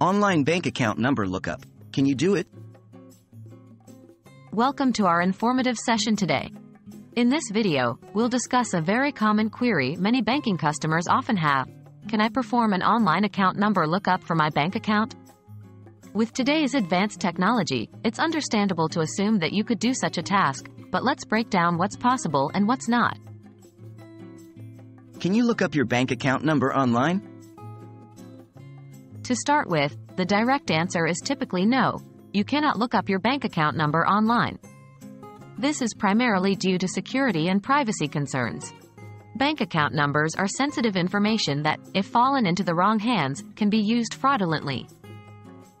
Online bank account number lookup. Can you do it? Welcome to our informative session today. In this video, we'll discuss a very common query many banking customers often have. Can I perform an online account number lookup for my bank account? With today's advanced technology, it's understandable to assume that you could do such a task, but let's break down what's possible and what's not. Can you look up your bank account number online? To start with, the direct answer is typically no. You cannot look up your bank account number online. This is primarily due to security and privacy concerns. Bank account numbers are sensitive information that, if fallen into the wrong hands, can be used fraudulently.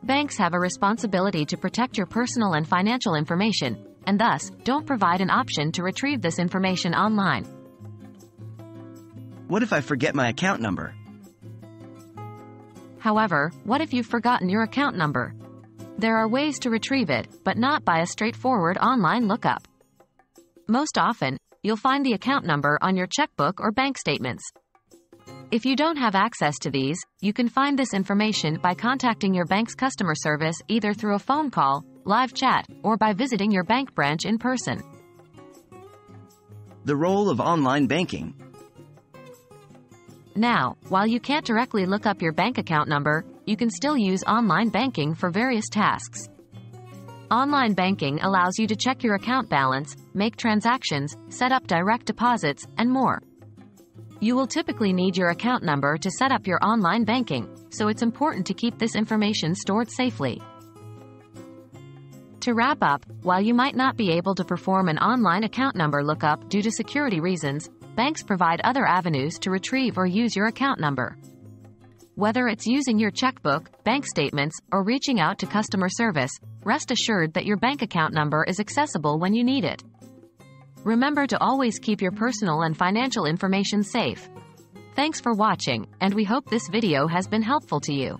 Banks have a responsibility to protect your personal and financial information, and thus, don't provide an option to retrieve this information online. What if I forget my account number? However, what if you've forgotten your account number? There are ways to retrieve it, but not by a straightforward online lookup. Most often, you'll find the account number on your checkbook or bank statements. If you don't have access to these, you can find this information by contacting your bank's customer service either through a phone call, live chat, or by visiting your bank branch in person. The role of online banking. Now, while you can't directly look up your bank account number, you can still use online banking for various tasks. Online banking allows you to check your account balance, make transactions, set up direct deposits, and more. You will typically need your account number to set up your online banking, so it's important to keep this information stored safely. To wrap up, while you might not be able to perform an online account number lookup due to security reasons, banks provide other avenues to retrieve or use your account number. Whether it's using your checkbook, bank statements, or reaching out to customer service, rest assured that your bank account number is accessible when you need it. Remember to always keep your personal and financial information safe. Thanks for watching, and we hope this video has been helpful to you.